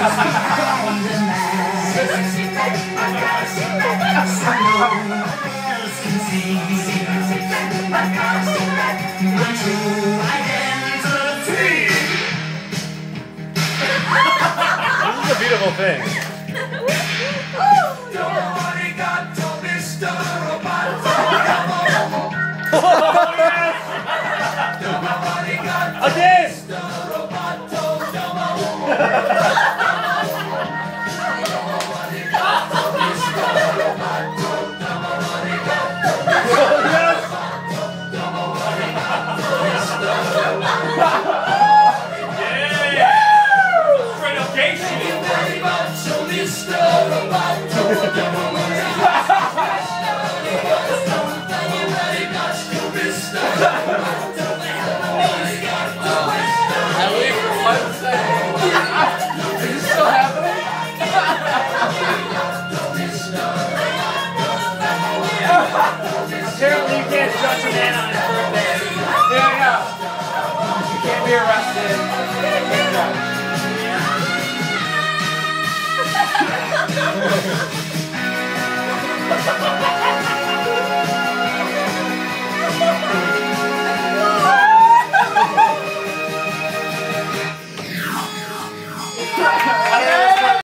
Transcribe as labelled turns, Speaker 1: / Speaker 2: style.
Speaker 1: This is a beautiful thing. Again!
Speaker 2: Straight up gay shit.
Speaker 3: At least for one second. Is this
Speaker 2: Apparently you can't judge a man on his birthday
Speaker 3: be arrested.